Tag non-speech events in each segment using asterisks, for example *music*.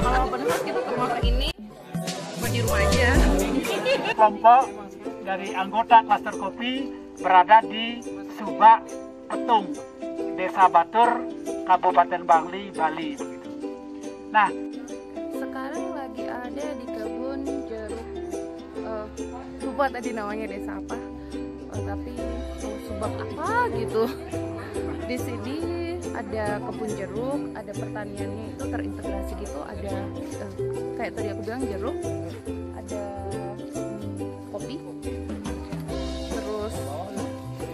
Kalau kita ke mall ini buat di rumah aja. kelompok dari anggota klaster kopi berada di Subak Petung, Desa Batur, Kabupaten Bangli, Bali. Nah, Sekarang lagi ada di kebun jeruk. eh lupa tadi namanya desa apa. Eh, tapi subak apa gitu. Di sini ada kebun jeruk, ada pertaniannya itu terintegrasi gitu, ada eh, kayak tadi aku bilang jeruk, ada hmm, kopi, terus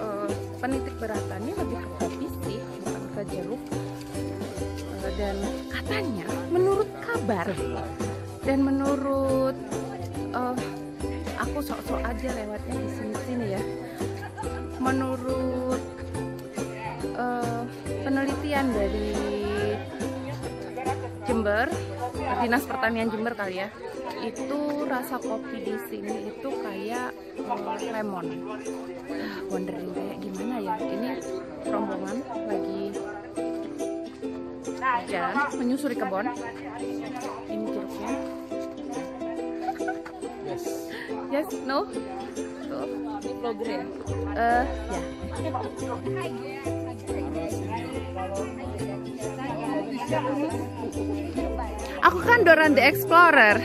eh, penitik beratannya lebih ke kopi sih, bukan ke jeruk. Eh, dan katanya menurut kabar dan menurut eh, aku sok-sok aja lewatnya di sini-sini ya. Menurut eh, penelitian dari Jember, Dinas Pertanian Jember kali ya, itu rasa kopi di sini itu kayak eh, lemon. Ah, Wondering kayak gimana ya? Ini rombongan lagi jalan menyusuri kebun. Ini jeruknya. Yes, no. Tuh. Vlogger ya? Eh, ya. Aku kan Doran the Explorer.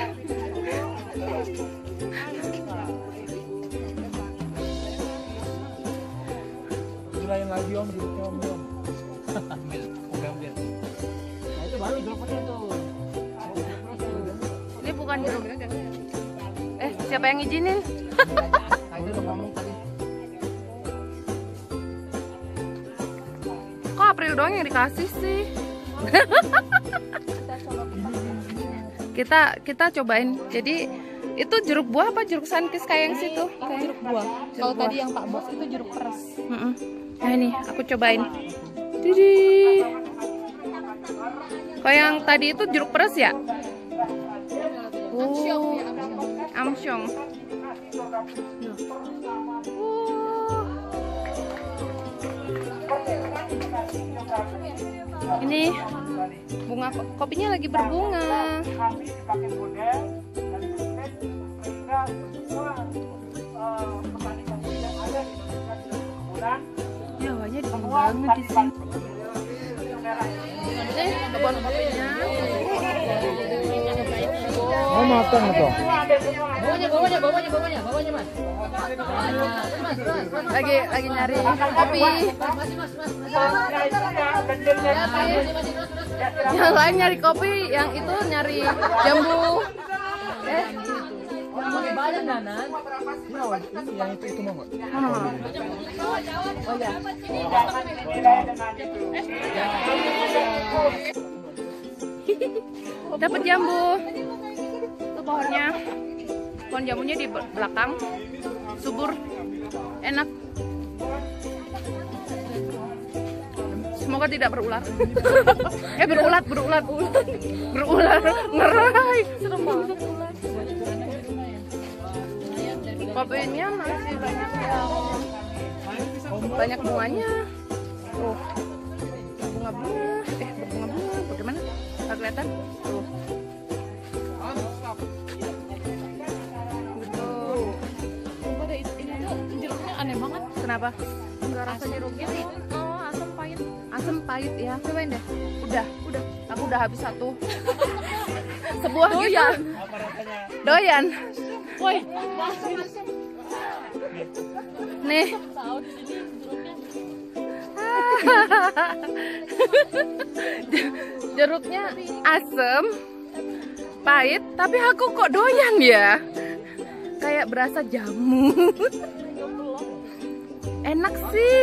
Mulai lagi om, jeruknya om, om. Oke, oke. Nah itu baru jeruknya tuh. Ini bukan jeruk. Eh, siapa yang ngizinin? *laughs* Itu udah ngomong tadi. Kok April doang yang dikasih sih? *laughs* kita kita cobain. Jadi itu jeruk buah apa jeruk sankis kayak yang situ? Kayak jeruk buah. Kalau tadi yang Pak Bos itu jeruk peres. Nah ini aku cobain. Didi. Kalau yang tadi itu jeruk peres ya? Oh, amsyong. Ini bunga ko- kopinya lagi berbunga. Ya, dingin banget di sini. Ini kebun kopinya. Oh matang itu. Bawanya, bawanya, bawanya, bawanya, bawanya mas. Lagi lagi nyari kopi. Yang lain nyari kopi, yang itu nyari jambu. Eh, Banyak nanan. Yang itu itu mau dapat jambu. Itu pohonnya. Pohon jambunya di be- belakang. Subur. Enak. Semoga tidak berular. *laughs* eh berulat, berulat, berular, ngerai. Serem. Kopinya masih banyak yang banyak bunganya. Tuh. Bunga-bunga. Eh, berbunga-bunga. Bagaimana? Nggak kelihatan? Tuh. Aneh banget. Kenapa? Enggak rasa jeruknya. Oh, asam pahit. Asam pahit ya. Cobain deh. Udah, udah. Aku udah habis satu. *laughs* Sebuah doyan. Doyan. Woi, Nih. jeruknya *laughs* Jeruknya asem, pahit, tapi aku kok doyan ya. Kayak berasa jamu. Enak sih.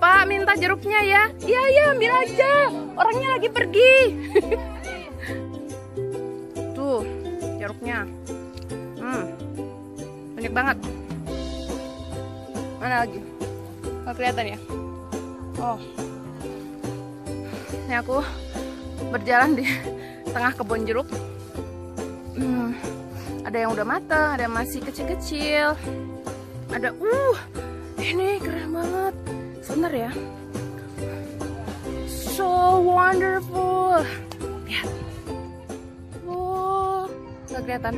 Pak, minta jeruknya ya. Iya, iya, ambil aja. Orangnya lagi pergi. Tuh, jeruknya. Hmm. Banyak banget. Mana lagi? Nggak kelihatan ya? Oh. Ini aku berjalan di tengah kebun jeruk. Hmm, ada yang udah matang, ada yang masih kecil-kecil. Ada uh Ini keren banget. Sebentar ya. So wonderful. Lihat. Wow, nggak kelihatan.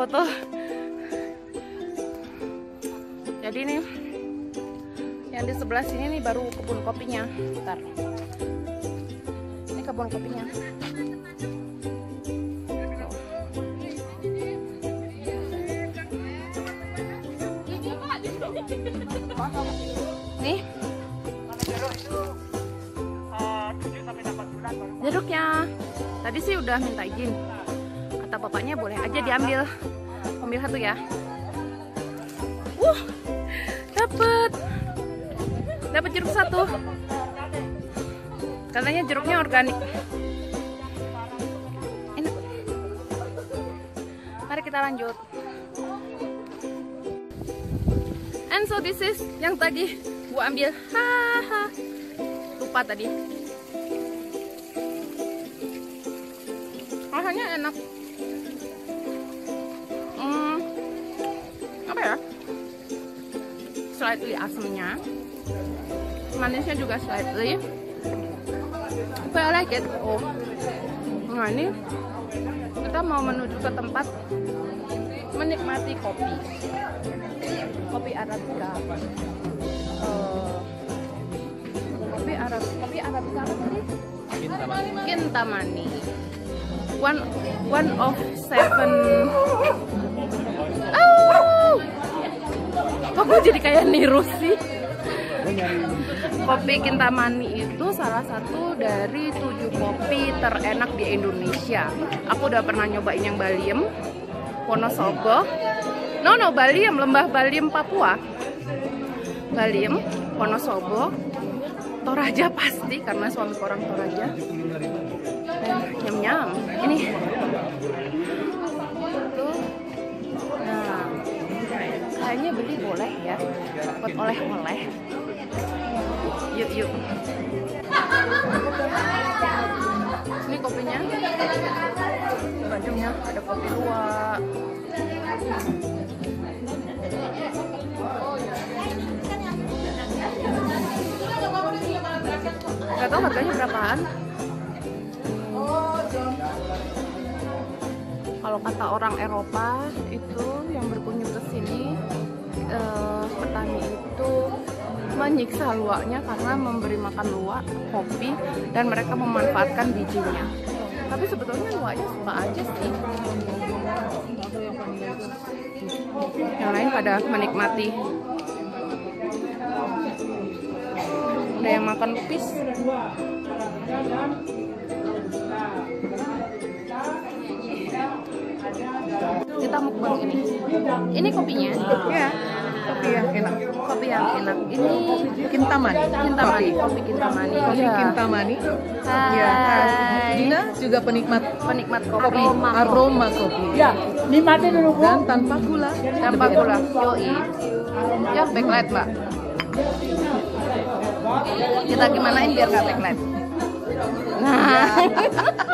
Foto. Jadi nih yang di sebelah sini nih baru kebun kopinya. Bentar. Ini kebun kopinya. Nih Jeruk itu 7 sampai 8 bulan baru jeruknya. Tadi sih udah minta izin. Bapaknya boleh aja diambil. Ambil satu ya. Uh, dapet. Dapat jeruk satu. Katanya jeruknya organik. Enak. Mari kita lanjut. And so this is yang tadi gua ambil. Haha. Lupa tadi. rasanya enak slightly asamnya manisnya juga slightly. But I like it oh. Nah ini kita mau menuju ke tempat menikmati kopi. Kopi arabica. Eh, kopi arab kopi arabica apa tadi kintamani. One one of seven. Oh kok gue jadi kayak niru sih? Kopi kintamani itu salah satu dari tujuh kopi terenak di Indonesia. Aku udah pernah nyobain yang Baliem Wonosobo. No no Baliem lembah Baliem Papua. Baliem Wonosobo. Toraja pasti karena suami orang Toraja. Nyam nyam ini kayaknya beli boleh ya. Buat oleh-oleh. Yuk yuk. Ini kopinya. Bajunya ada kopi luwak Gak tau harganya berapaan. Kalau kata orang Eropa itu yang berkunjung ke sini eh, petani itu menyiksa luwaknya karena memberi makan luwak kopi dan mereka memanfaatkan bijinya. Tapi sebetulnya luwaknya suka aja sih. Yang lain pada menikmati. Ada yang makan lupis kita mukbang ini. Ini kopinya? Ya, kopi yang enak. kopi yang enak ini Kintamani. kintamani kopi kintamani Kopi Iya. Kintamani. Hai. Ya. Dina juga penikmat penikmat kopi kopi aroma kopi. Ya, nikmatin dulu Bu. Dan tanpa gula. tanpa gula yoi ya backlight mbak kita gimanain biar nggak backlight nah *laughs*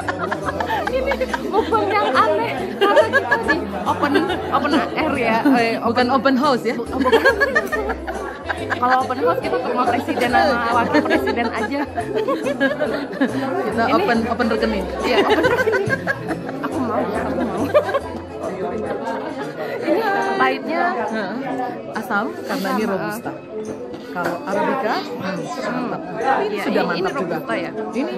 mukbang yang aneh karena kita di open open air ya eh, Bukan open house ya. Oh, bukan. Kalau open house kita ke rumah presiden sama wakil presiden aja. Kita Ini- open open rekening. Iya, open rekening. Aku mau ya, aku mau. Ini pahitnya. Asam karena ini robusta. Kalau arabica, hmm, mantap. Ini Iya, sudah ini- ini mantap juga. robusta ya? Ini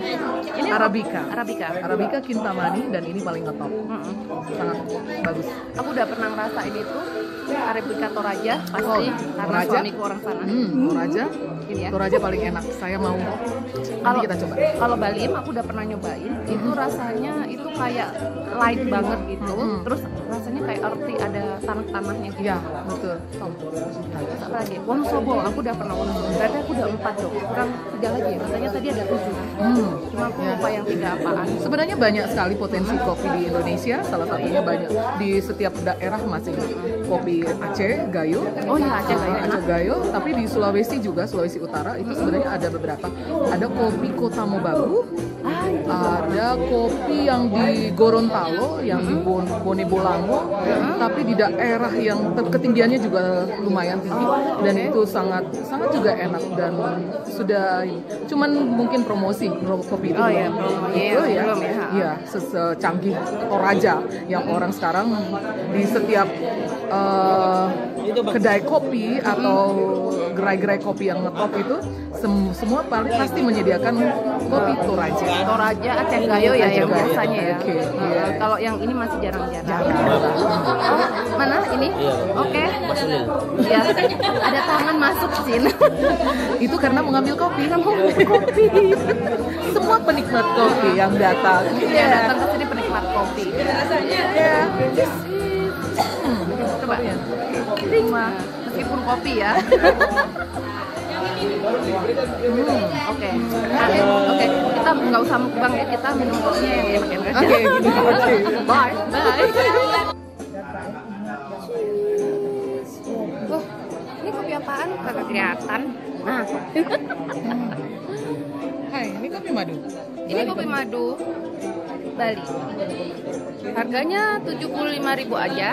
ini arabica. Arabica. Arabica kintamani dan ini paling ngetop. Mm-mm. Sangat bagus. Aku udah pernah ngerasain itu Arabica Toraja pasti Oh, karena Toraja? suamiku orang sana. Hmm, Toraja. Ini ya. Toraja paling enak. Saya mau. Kalau kita coba. kalau Balim aku udah pernah nyobain, itu rasanya itu kayak light banget gitu Mm-mm. terus rasanya kayak earthy ada tanah-tanahnya gitu Iya, betul. Terus apa lagi Wonosobo aku udah pernah Wonosobo berarti aku udah empat dong kurang tiga lagi ya katanya tadi ada tujuh Hmm. cuma aku Ya. lupa yang tiga apaan Sebenarnya banyak sekali potensi kopi di Indonesia. Salah satunya banyak di setiap daerah masing kopi Aceh, Gayo. oh iya Aceh kayak Aceh Gayo, tapi di Sulawesi juga Sulawesi Utara itu sebenarnya ada beberapa. Ada kopi Kota Mobagu, ah ada kopi yang di Gorontalo, yang di Bon Bolango, tapi di daerah yang ketinggiannya juga lumayan tinggi dan itu sangat sangat juga enak dan sudah cuman mungkin promosi pro- kopi itu Oh, belum- iya. Iya, itu ya, belum ya. se- secanggih Toraja yang orang sekarang di setiap eh, kedai kopi atau gerai-gerai kopi yang ngetop itu sem- semua paling pasti menyediakan kopi Toraja. Toraja Aceh Gayo ya yang biasanya ya. Oke, Eh, iya. kalau yang ini masih jarang-jarang. Jarang. oh mana ini? Oke. Ya ada tangan masuk sini *laughs* itu karena mengambil kopi kopi. *laughs* Semua penikmat kopi yang datang. Ya datang ke sini penikmat kopi. Ya coba Cuma, meskipun kopi ya Hmm, oke Nah, oke kita nggak usah mukbang ya kita minum kopinya yang enak-enak aja Oke. Oke, bye. bye Wah, ini kopi apaan? Kagak kelihatan. Nah, *laughs* Hai, ini kopi madu. Ini kopi madu Bali. Harganya 75.000 aja.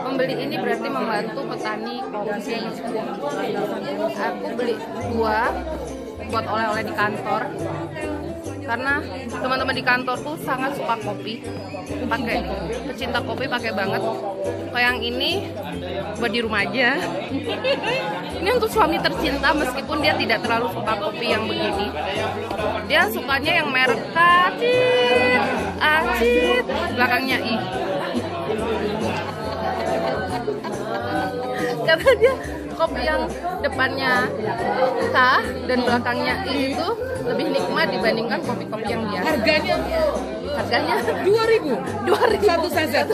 Pembeli ini berarti membantu petani kopi. Aku beli dua buat oleh-oleh di kantor. Karena teman-teman di kantor tuh sangat suka kopi. Pakai pecinta kopi pakai banget. Kayak yang ini buat di rumah aja. *laughs* ini untuk suami tercinta meskipun dia tidak terlalu suka kopi yang begini. Dia sukanya yang merek kacit, acit, belakangnya i. Karena dia kopi yang depannya K dan belakangnya I itu lebih nikmat dibandingkan kopi-kopi yang biasa. Harganya Harganya 2000 dua ribu Satu saset.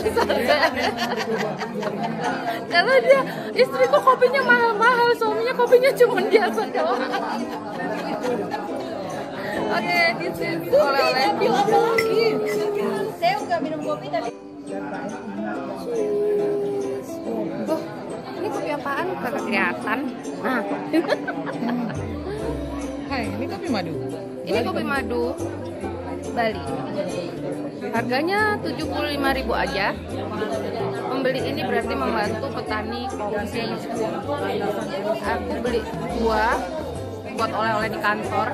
Karena dia istriku kopinya mahal-mahal, suaminya kopinya cuma biasa doang. Oke, di sini oleh-oleh. Saya nggak minum kopi tapi kelihatan. Nah, *laughs* Hai, ini kopi madu. ini kopi madu Bali. Harganya 75.000 aja. Pembeli ini berarti membantu petani kopi. Aku beli dua buat oleh-oleh di kantor.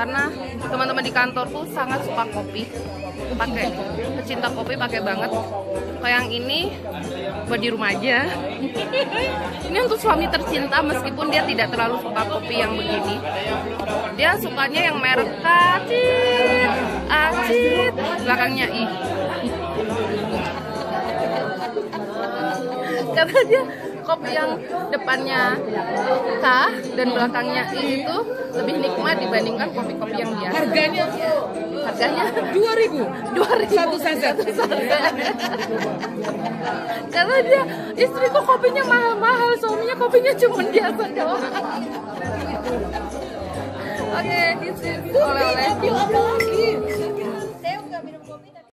Karena teman-teman di kantor tuh sangat suka kopi. Pakai pecinta kopi pakai banget. Kayak yang ini buat di rumah aja. *laughs* ini untuk suami tercinta meskipun dia tidak terlalu suka kopi yang begini. Dia sukanya yang merek kacit, acit, belakangnya i. *laughs* Karena dia kopi yang depannya K dan belakangnya I itu lebih nikmat dibandingkan kopi-kopi yang biasa. Harganya Harganya 2000 dua ribu Satu saset. Karena dia istriku kopinya mahal-mahal, suaminya kopinya cuma biasa doang. Oke, di sini oleh-oleh.